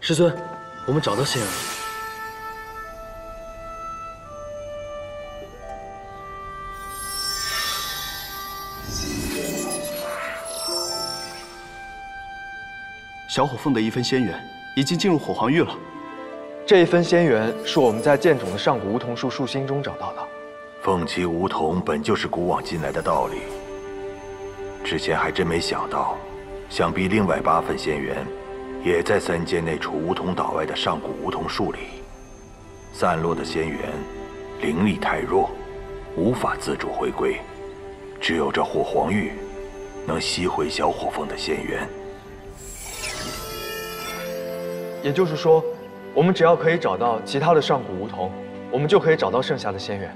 师尊，我们找到仙儿了。小火凤的一分仙缘已经进入火皇域了。这一分仙缘是我们在剑冢的上古梧桐树树心中找到的。凤栖梧桐本就是古往今来的道理，之前还真没想到，想必另外八份仙缘，也在三界内除梧桐岛外的上古梧桐树里。散落的仙缘，灵力太弱，无法自主回归，只有这火黄玉，能吸回小火凤的仙缘。也就是说，我们只要可以找到其他的上古梧桐，我们就可以找到剩下的仙缘。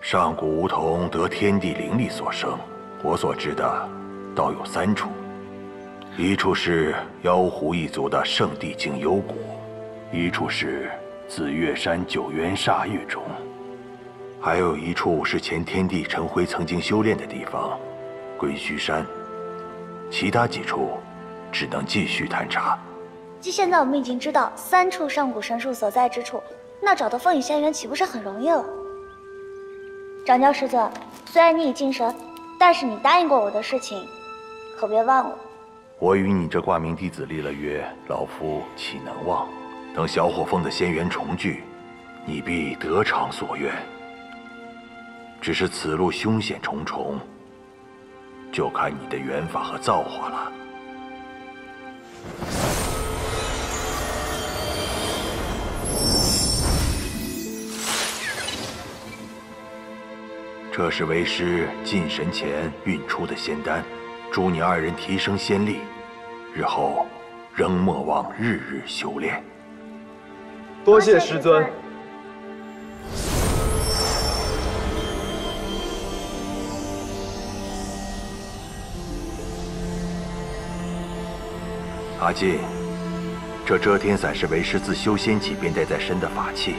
上古梧桐得天地灵力所生，我所知的，倒有三处。一处是妖狐一族的圣地静幽谷，一处是紫月山九渊煞域中，还有一处是前天帝陈辉曾经修炼的地方——归墟山。其他几处，只能继续探查。既现在我们已经知道三处上古神树所在之处，那找到风影仙缘岂不是很容易了？掌教师尊，虽然你已晋神，但是你答应过我的事情，可别忘了。我与你这挂名弟子立了约，老夫岂能忘？等小火凤的仙缘重聚，你必得偿所愿。只是此路凶险重重，就看你的缘法和造化了。这是为师进神前运出的仙丹，助你二人提升仙力，日后仍莫忘日日修炼。多谢师尊。阿进，这遮天伞是为师自修仙起便带在身的法器，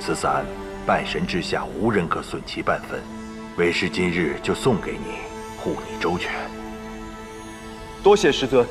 此伞半神之下无人可损其半分。为师今日就送给你，护你周全。多谢师尊。